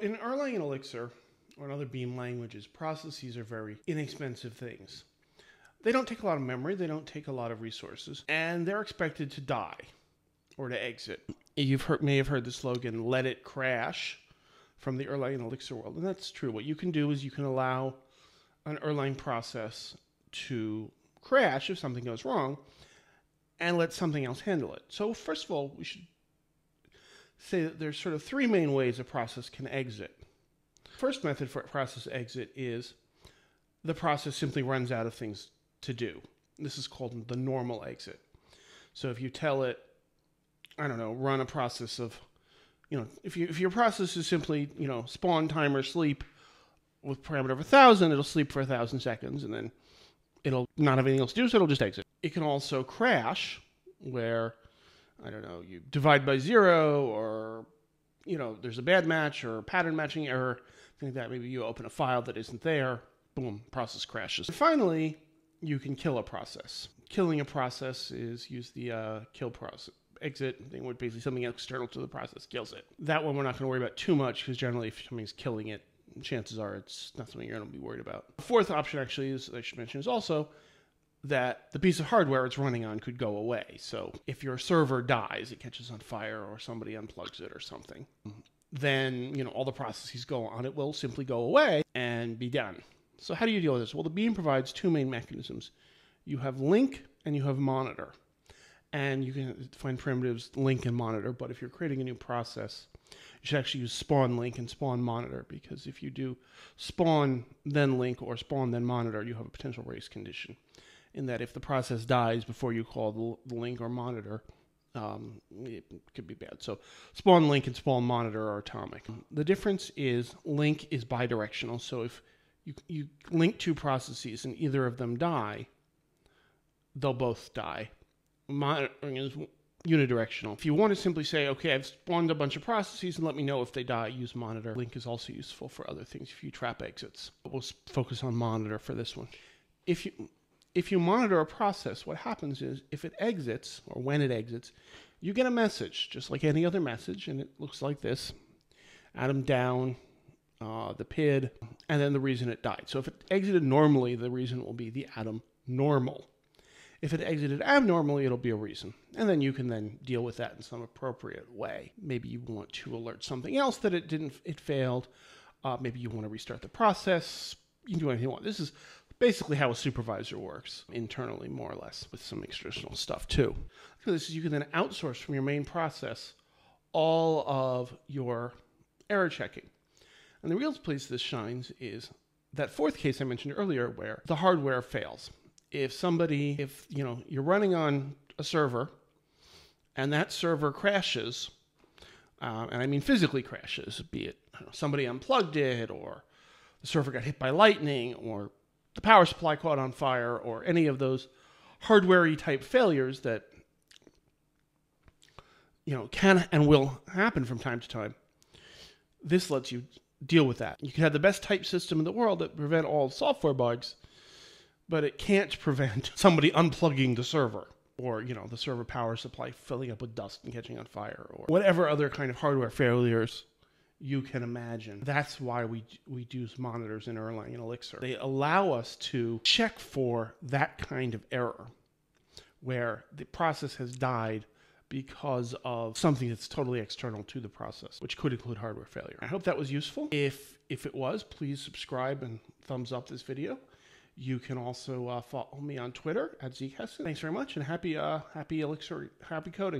In Erlang and Elixir, or in other Beam languages, processes are very inexpensive things. They don't take a lot of memory, they don't take a lot of resources, and they're expected to die or to exit. You've heard, may have heard the slogan, let it crash, from the Erlang and Elixir world. And that's true. What you can do is you can allow an Erlang process to crash if something goes wrong and let something else handle it. So, first of all, we should say that there's sort of three main ways a process can exit. First method for process exit is the process simply runs out of things to do. This is called the normal exit. So if you tell it, I don't know, run a process of, you know, if you if your process is simply, you know, spawn timer sleep with parameter of a thousand, it'll sleep for a thousand seconds and then it'll not have anything else to do, so it'll just exit. It can also crash, where I don't know, you divide by zero, or you know, there's a bad match or pattern matching error, things like that. Maybe you open a file that isn't there, boom, process crashes. And finally, you can kill a process. Killing a process is use the uh, kill process exit thing where basically something external to the process kills it. That one we're not going to worry about too much because generally if something's killing it, chances are it's not something you're going to be worried about. The fourth option actually is I should mention is also that the piece of hardware it's running on could go away. So if your server dies, it catches on fire or somebody unplugs it or something, mm-hmm. then you know all the processes go on it will simply go away and be done. So how do you deal with this? Well, the Beam provides two main mechanisms. You have link and you have monitor. And you can find primitives link and monitor, but if you're creating a new process, you should actually use spawn link and spawn monitor because if you do spawn then link or spawn then monitor, you have a potential race condition in that if the process dies before you call the, the link or monitor, um, it could be bad. So spawn link and spawn monitor are atomic. The difference is link is bidirectional. So if you, you link two processes and either of them die, they'll both die. Monitoring is unidirectional. If you want to simply say, okay, I've spawned a bunch of processes and let me know if they die, use monitor. Link is also useful for other things if you trap exits. But we'll focus on monitor for this one. If you if you monitor a process, what happens is if it exits or when it exits, you get a message just like any other message, and it looks like this: atom down, uh, the PID, and then the reason it died. So if it exited normally, the reason will be the atom normal. If it exited abnormally, it'll be a reason. And then you can then deal with that in some appropriate way. Maybe you want to alert something else that it didn't, it failed. Uh, maybe you want to restart the process. You can do anything you want. This is basically how a supervisor works internally, more or less, with some external stuff too. So this is you can then outsource from your main process all of your error checking. And the real place this shines is that fourth case I mentioned earlier where the hardware fails if somebody, if you know, you're running on a server and that server crashes, uh, and I mean physically crashes, be it know, somebody unplugged it, or the server got hit by lightning, or the power supply caught on fire, or any of those hardware type failures that you know can and will happen from time to time. This lets you deal with that. You can have the best type system in the world that prevent all software bugs but it can't prevent somebody unplugging the server or you know the server power supply filling up with dust and catching on fire or whatever other kind of hardware failures you can imagine. That's why we we use monitors in Erlang and Elixir. They allow us to check for that kind of error where the process has died because of something that's totally external to the process, which could include hardware failure. I hope that was useful. If if it was, please subscribe and thumbs up this video. You can also uh, follow me on Twitter at Zeke Thanks very much, and happy uh, happy Elixir, happy coding.